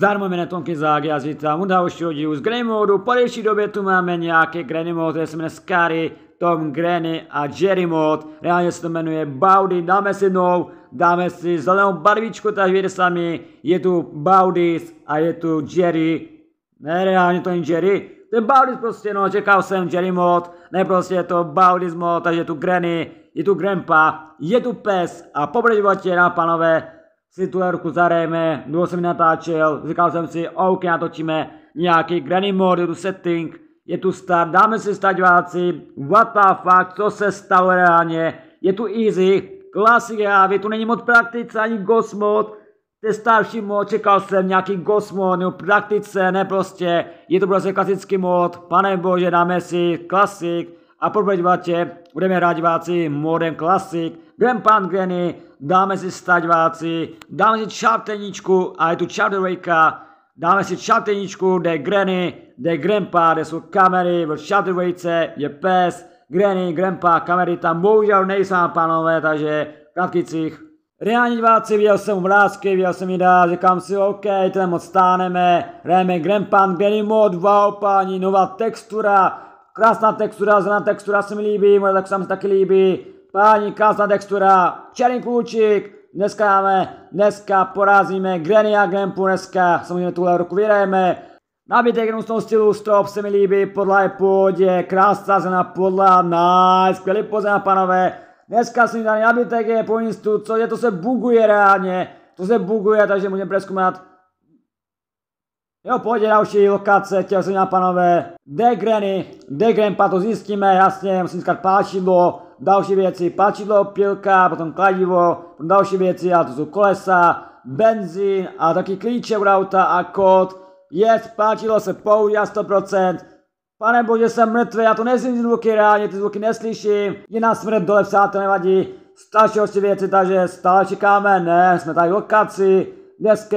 Zdármo jméne Tonky Zágy, já vítám u dalšího dílu z Granny modu. Po delší době tu máme nějaké Granny mod, které se jmenuje Scary, Tom, Granny a Jerry mod. Reálně se to jmenuje Bowdy, dáme si jednou, dáme si zelenou barvičku, takže vidíte sami, je tu Bowdys a je tu Jerry. Ne, reálně to není Jerry, je Bowdys prostě, no, čekal jsem Jerry mod, ne prostě je to Bowdys mod, takže je tu Granny, je tu Grandpa, je tu pes a po na panové, si tu ruku zarejme, dlouho jsem natáčel, říkal jsem si, OK, natočíme nějaký granny mode, je tu setting, je tu start, dáme si staďváci, what the fuck, co se stalo reálně, je tu easy, klasik já, tu není moc praktice, ani ghost mod, je starší mod, čekal jsem nějaký ghost mod, nebo praktice, ne prostě, je to prostě klasický mod, pane bože, dáme si klasik, a po budeme hrát diváci modem klasik, Grandpa Granny, dáme si staďváci, dáme si čarteničku a je tu čarterwejka, dáme si čarteničku, kde je Granny, kde je Grandpa, kde jsou kamery, v čartervejce je pes, Granny, Grandpa, kamery tam bohužel nejsou pánové, takže krátký cích. Reální diváci, viděl jsem obrázky, viděl jsem videa, říkám si, OK, ten moc stáneme, hrajeme Grandpa Granny mod, wow, páni, nová textura, krásná textura, zelená textura se mi líbí, moje tak se mi taky líbí, Páni, krásná textura, černý klučík, dneska máme, dneska porazíme Granny a Grandpu, dneska samozřejmě tuhle roku vyhrajeme. Nabitek jenom z toho stylu, strop se mi líbí, podla je pohodě, krásná zelená podla, nice, skvělý pozem, panové. Dneska jsem tady nabitek je po instu, co je, to se buguje reálně, to se buguje, takže můžeme přeskoumat. Jo, pojď další lokace, chtěl jsem panové. De Granny, de Grandpa, to zjistíme, jasně, musím získat páčidlo, další věci, páčidlo, pilka, potom kladivo, potom další věci, a to jsou kolesa, benzín a taky klíče od auta a kód. Jest, páčidlo se používá 100%. Pane bože, jsem mrtvý, já to nezím zvuky reálně, ty zvuky neslyším. Jiná smrt dole psá, to nevadí. Starší věci, takže stále čekáme, ne, jsme tady v lokaci, dneska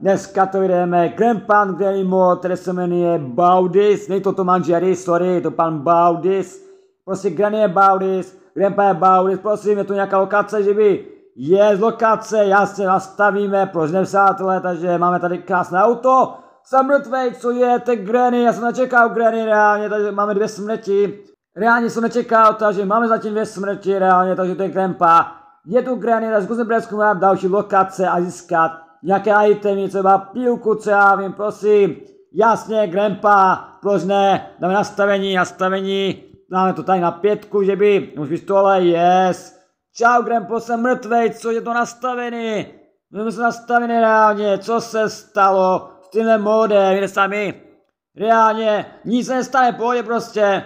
dneska to jdeme, Grandpan Granny Mod, který se jmenuje Baudis, není to to Jerry, sorry, to pan Baudis. Prostě Granny je Baudis, Grandpa je Baudis, prosím, je tu nějaká lokace, že by je z lokace, jasně nastavíme, proč ne takže máme tady krásné auto, jsem mrtvej, co je, to Granny, já jsem nečekal Granny reálně, takže máme dvě smrti. Reálně jsem nečekal, takže máme zatím dvě smrti reálně, takže to je Grandpa. Je tu Granny, tak zkusím přeskoumat další lokace a získat nějaké itemy, třeba pílku, co já vím, prosím. Jasně, Grandpa, proč ne, dáme nastavení, nastavení, Dáme to tady na pětku, že by, už bys tohle, yes. Čau, Grandpo, jsem mrtvej, co je to nastavený? My jsme nastavený reálně, co se stalo s tímhle modem, jde sami. Reálně, nic se nestane, pohodě prostě.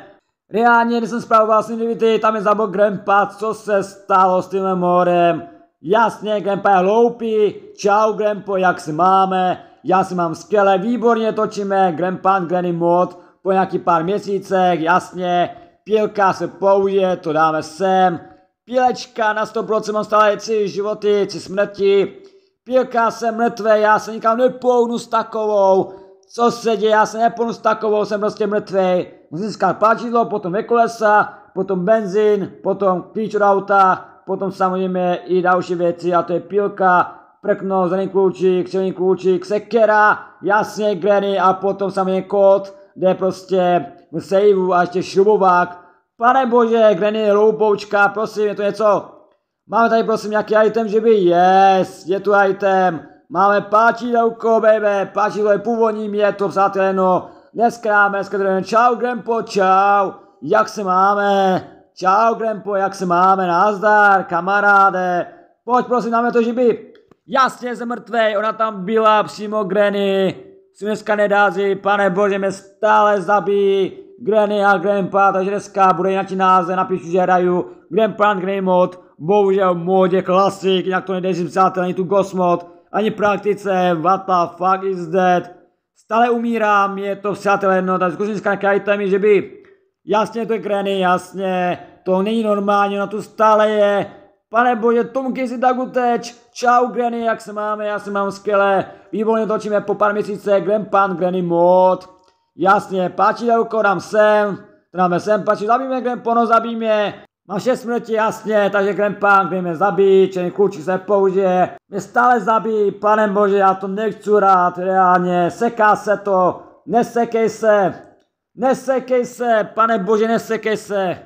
Reálně, když jsem zpravoval Snidivity, tam je zabok Grandpa, co se stalo s tímhle modem. Jasně, Grandpa je hloupý, čau Grandpo, jak se máme? Já si mám skvěle, výborně točíme Grandpa Granny mod po nějaký pár měsících, jasně, pílka se použije, to dáme sem, pílečka na 100% mám stále tři životy, tři smrti, pílka jsem mrtvé, já se nikam nepounu s takovou, co se děje, já se nepounu s takovou, jsem prostě mrtvý. Musím získat páčidlo, potom ve kolesa, potom benzín, potom klíč od auta, potom samozřejmě i další věci, a to je pílka, prkno, zelený klučík, červený klučík, sekera, jasně granny a potom samozřejmě kód, kde prostě v saveu a ještě šrubovák. Pane bože, Granny rouboučka, prosím, je to něco? Máme tady prosím nějaký item, že by, yes, je tu item. Máme páčidlouko, baby, páčidlo je původní, je to přátelé, no. Dneska dneska čau, Grandpo, čau, jak se máme? Čau, Grandpo, jak se máme, nazdar, kamaráde. Pojď, prosím, dáme to, že by, jasně, jsem mrtvej, ona tam byla přímo Granny. Si dneska nedází, pane bože, mě stále zabíjí, Granny a Grandpa, takže dneska bude jinak název, napíšu, že hraju Grandpa and Granny mod, bohužel modě klasik, jinak to nedejím přátel, ani tu Ghost mod, ani praktice, what the fuck is that, stále umírám, je to přátel jedno, takže zkusím dneska nějaké itemy, že by, jasně to je Granny, jasně, to není normální, ona tu stále je, Pane bože, Tomky si tak uteč. Čau Granny, jak se máme? Já se mám skvěle. Výborně točíme po pár měsíce Grandpan Granny mod. Jasně, páčidelko dám sem. Dáme sem, páči, zabijeme Grandpono, zabijeme. Mám šest smrti, jasně, takže Grandpa, kde mě zabíjí, černý klučí se použije, mě stále zabíjí, pane bože, já to nechci rád, reálně, seká se to, nesekej se, nesekej se, pane bože, nesekej se.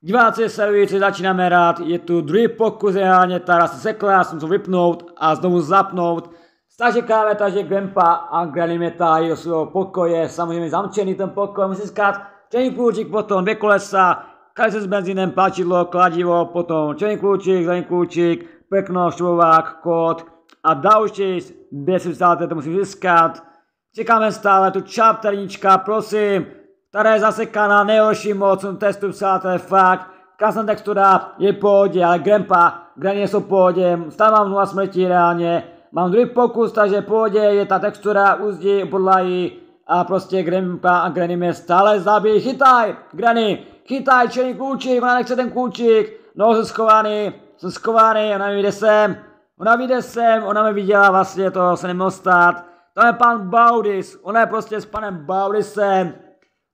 Diváci servíci začínáme rád, je tu druhý pokus reálně, ta se sekla, já jsem to vypnout a znovu zapnout. Takže káve, takže Grandpa a Granny mě tají do svého pokoje, samozřejmě zamčený ten pokoj, musím zkát, černý klůčik, potom dvě kolesa, kalice s benzínem, páčidlo, kladivo, potom černý klůčik, zelený klůčik, pekno, švovák, kód a další, kde si vstáte, to musím získat. Čekáme stále tu čapternička, prosím, Tady je zasekaná nejhorší moc, testu psáte, fakt. Krásná textura, je v pohodě, ale Grandpa, Granny jsou v pohodě, stále mám 0 smrti reálně. Mám druhý pokus, takže v pohodě je ta textura, úzdí, podlají a prostě Grandpa a Granny mě stále zabíjí. Chytaj, Granny, chytaj, černý kůčík, ona nechce ten kůčík. No, jsem schovaný, jsem schovaný, ona mi vyjde sem. Ona vyjde sem, ona mi viděla vlastně, to se nemohlo stát. To je pan Baudis, ona je prostě s panem Baudisem.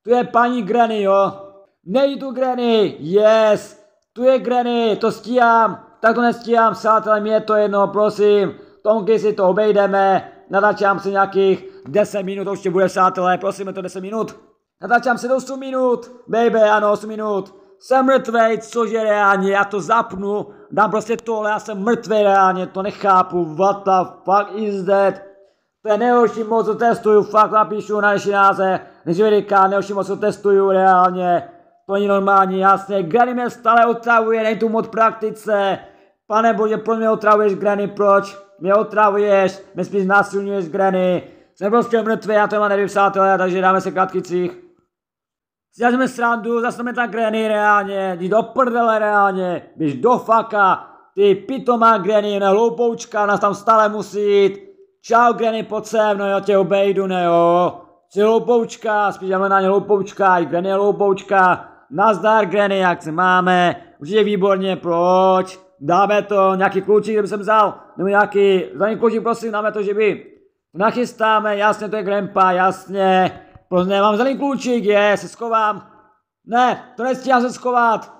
Tu je paní Granny, jo. Nej tu Granny, yes. Tu je Granny, to stíhám. Tak to nestíhám, přátelé, mě je to jedno, prosím. Tonky si to obejdeme. Natáčám si nějakých 10 minut, to ještě bude, přátelé, prosím, je to 10 minut. Natáčám si do 8 minut, baby, ano, 8 minut. Jsem mrtvej, cože reálně, já to zapnu, dám prostě tohle, já jsem mrtvej reálně, to nechápu, what the fuck is that? Je nejhorší moc, co testuju, fakt napíšu na naši náze, než veliká, nejhorší moc, co testuju reálně. To není normální, jasně. Granny mě stále otravuje, nejdu tu mod praktice. Pane bože, proč mě otravuješ, Granny, proč? Mě otravuješ, mě spíš násilňuješ, Granny. Jsem prostě mrtvý, já to mám nevím, přátelé, takže dáme se krátký cích. Si srandu, zase mě ta Granny reálně, jdi do prdele reálně, běž do faka, ty pitomá Granny, hloupoučka, nás tam stále musí jít. Čau Granny, pojď sem, no já tě obejdu, ne jo. Jsi hloupoučka, spíš na ně hloupoučka, i Granny je hloupoučka. Nazdar Granny, jak se máme? Určitě výborně, proč? Dáme to, nějaký klučík, kdyby jsem vzal, nebo nějaký, za klučík, prosím, dáme to, že by nachystáme, jasně, to je Grandpa, jasně. Prostě nemám zelený klučík, je, se schovám. Ne, to nestíhám se schovat.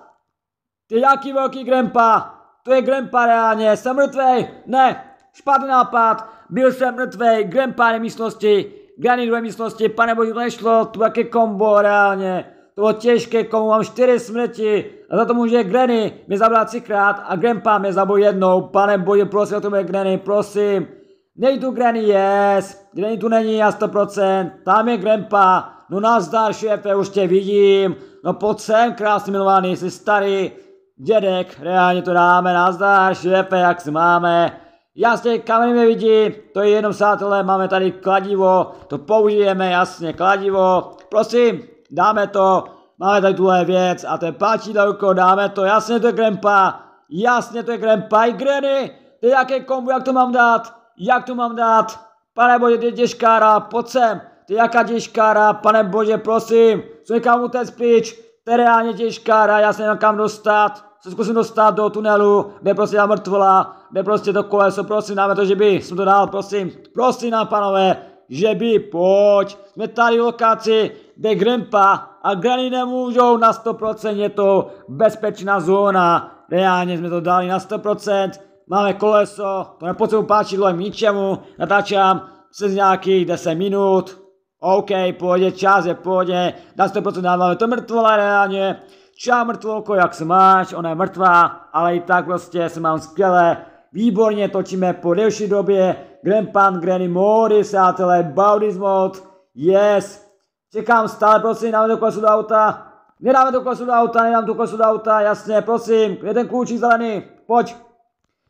Ty jaký velký Grandpa, to je Grandpa reálně, jsem mrtvej, ne, špatný nápad, byl jsem mrtvej, Grandpa místnosti, Granny druhé místnosti, pane bože, to nešlo, to jaké kombo reálně. To bylo těžké komu, mám čtyři smrti a za to může Granny mě zabila třikrát a Grandpa mě zabil jednou. Pane bože, prosím, o tom je Granny, prosím. Nej tu Granny, yes. Granny tu není a 100%. Tam je Grandpa. No nazdar, šéfe, už tě vidím. No pojď sem, krásný milovaný, jsi starý dědek, reálně to dáme, nazdar, šéfe, jak se máme. Jasně, kamery mě vidí, to je jenom sátelé, máme tady kladivo, to použijeme, jasně, kladivo, prosím, dáme to, máme tady tuhle věc a to je páčidlko, dáme to, jasně to je grandpa, jasně to je grandpa i granny, ty jaké kombu, jak to mám dát, jak to mám dát, pane bože, ty těžkára, pojď sem, ty jaká těžkára, pane bože, prosím, co někam utéct pryč, to je reálně těžkára, já se nemám kam dostat, se zkusím dostat do tunelu, kde prostě já mrtvola, kde prostě to koleso, prosím, dáme to, že by, jsem to dal, prosím, prosím nám, panové, že by, pojď, jsme tady v lokaci, kde Grandpa a Granny nemůžou na 100%, je to bezpečná zóna, reálně jsme to dali na 100%, máme koleso, to nepotřebuji páčidlo ničemu, natáčám přes nějakých 10 minut, OK, pohodě, čas je pohodě, na 100% dáváme to mrtvola reálně, Čau mrtvolko, jak se máš? Ona je mrtvá, ale i tak prostě se mám skvěle. Výborně točíme po delší době. Grandpan, Granny Mody, přátelé, Baudis mod. Yes. Čekám stále, prosím, dáme to kolesu do auta. Nedáme to kolesu do auta, nedám to kolesu do auta, jasně, prosím. Kde je ten klučík zelený? Pojď.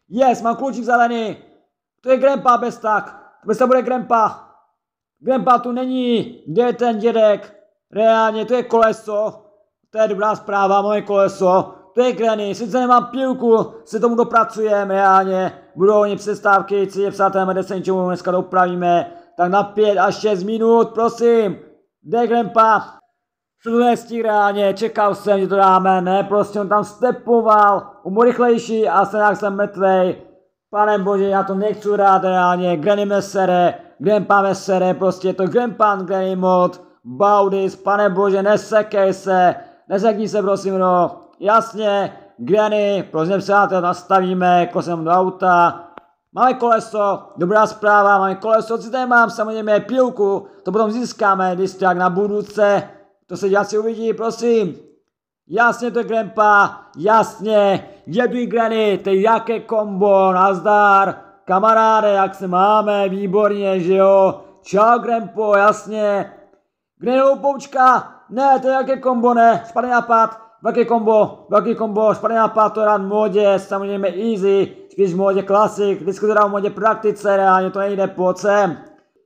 Yes, mám klučík zelený. To je Grandpa bez tak. Bez to bude Grandpa. Grandpa tu není. Kde je ten dědek? Reálně, to je koleso. To je dobrá zpráva, moje koleso. To je Granny, sice nemám pílku, se tomu dopracujeme reálně. Budou oni přestávky, co je kde se něčemu dneska dopravíme. Tak na 5 až 6 minut, prosím. Kde Grandpa? Silvestí reálně, čekal jsem, že to dáme, ne, prostě on tam stepoval, um rychlejší a jsem jak jsem mrtvej. Pane bože, já to nechci rád reálně, Granny mesere, Grandpa mesere, prostě je to Grandpa Granny mod, Baudis, pane bože, nesekej se, Nesekni se prosím, no. Jasně, Granny, prosím přátel, nastavíme, kosem do auta, Máme koleso, dobrá zpráva, máme koleso, co tady mám, samozřejmě pilku, to potom získáme, když tak na budouce, to se asi uvidí, prosím. Jasně to je Grandpa, jasně, jedu Granny, to je jaké kombo, nazdar, kamaráde, jak se máme, výborně, že jo, čau Grandpo, jasně, Granny loupoučka, ne, to je jaké kombo, ne, špatný nápad, velký kombo, velký kombo, je rád modě, samozřejmě easy, v modě klasik, vždycky to v modě praktice, reálně to nejde, pojď sem.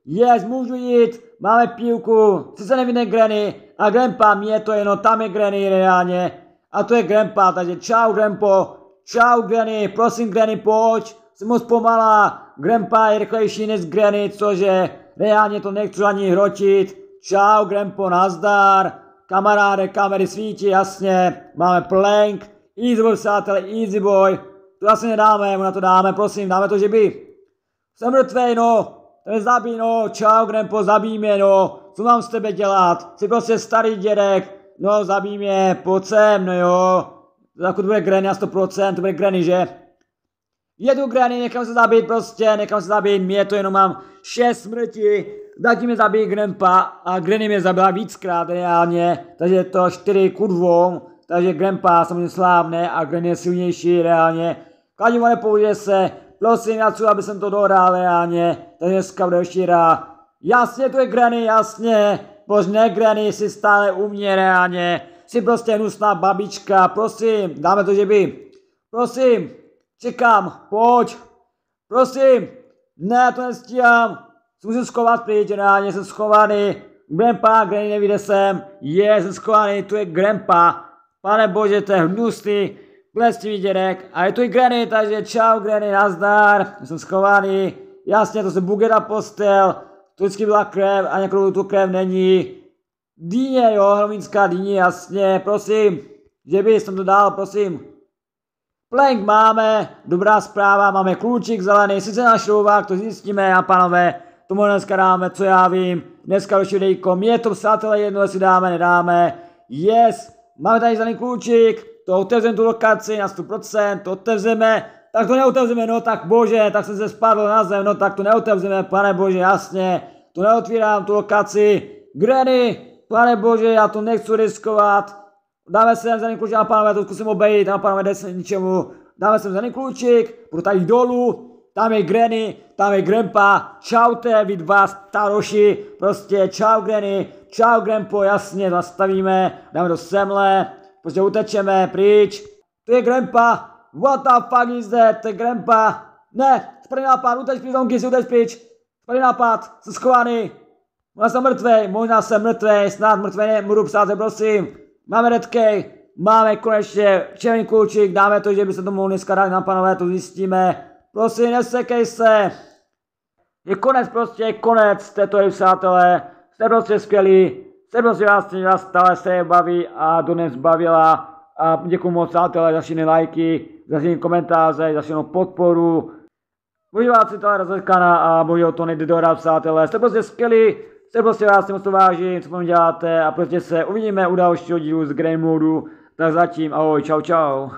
Yes, můžu jít, máme pílku, sice nevidím Granny, a Grandpa, mě je to jenom, tam je Granny reálně, a to je Grandpa, takže čau Grandpo, čau Granny, prosím Granny, pojď, jsem moc pomalá, Grandpa je rychlejší než Granny, cože, reálně to nechci ani hrotit, čau Grandpo, nazdar, kamaráde, kamery svítí, jasně, máme plank, easy boy, přátelé, easy boy, to asi nedáme, na to dáme, prosím, dáme to, že by. Jsem mrtvej, no, ten zabí, no, čau, Grandpo, zabij mě, no, co mám s tebe dělat, jsi prostě starý dědek, no, zabij mě, pojď sem, no jo, jako to bude Granny na 100%, to bude Granny, že? Jedu Granny, nechám se zabít prostě, nechám se zabít, mě to jenom mám 6 smrti, taky mě zabije Grandpa a Granny mě zabila víckrát reálně, takže je to 4 kurvou, takže Grandpa samozřejmě slávne a Granny je silnější reálně. Kladivo nepoužije se, prosím, chci, aby jsem to dohrál reálně, takže dneska bude ještě rá. Jasně, to je Granny, jasně, proč ne Granny, si stále u mě reálně, jsi prostě hnusná babička, prosím, dáme to, že by, prosím, čekám, pojď, prosím, ne, to nestíhám, musím schovat pryč, reálně jsem schovaný, Grandpa, Granny nevíde sem, je, jsem schovaný, tu je Grandpa, Pane bože, to je hnusný, blestivý dědek. A je tu i Granny, takže čau Granny, nazdar, jsem schovaný. Jasně, to se buge na postel, tu vždycky byla krev a nějakou tu krev není. Dýně, jo, hrominská dýně, jasně, prosím, že by jsem to dal, prosím. Plank máme, dobrá zpráva, máme klučík zelený, sice na šroubách, to zjistíme, a panové, tomu dneska dáme, co já vím, dneska už videjko, mě to přátelé jedno, jestli dáme, nedáme, yes, máme tady zelený klučík, to otevřeme tu lokaci na 100%, to otevřeme, tak to neotevřeme, no tak bože, tak jsem se spadl na zem, no tak to neotevřeme, pane bože, jasně, to neotvírám tu lokaci, Granny, pane bože, já to nechci riskovat, dáme sem zelený klučík, a pánové, to zkusím obejít, a pánové, jde se ničemu, dáme sem zelený klučík, budu tady dolů, tam je Granny, tam je Grandpa, čaute, vy dva staroši, prostě čau Granny, čau Grandpo, jasně, zastavíme, dáme do semle, prostě utečeme, pryč, to je Grandpa, what the fuck is that, to je Grandpa, ne, špatný nápad, uteč pryč, zonky si uteč pryč, špatný nápad, jsem schovaný, možná jsem mrtvej, možná jsem mrtvej, snad mrtvej nebudu psát, prosím, máme redkej, máme konečně červený klučík, dáme to, že by se to mohlo dneska dát na panové, to zjistíme, prosím, nesekej se, je konec prostě, je konec této hry, přátelé, jste prostě skvělí, jste prostě vlastně vás stále se baví a dnes bavila a děkuji moc přátelé za všechny lajky, za všechny komentáře, za všechno podporu. Užívat si tohle rozhodkana a bohužel to nejde dohrát, přátelé. Jste prostě skvělí, jste prostě vás moc vážím, co vám děláte a prostě se uvidíme u dalšího dílu z Grey Modu. Tak zatím, ahoj, čau čau.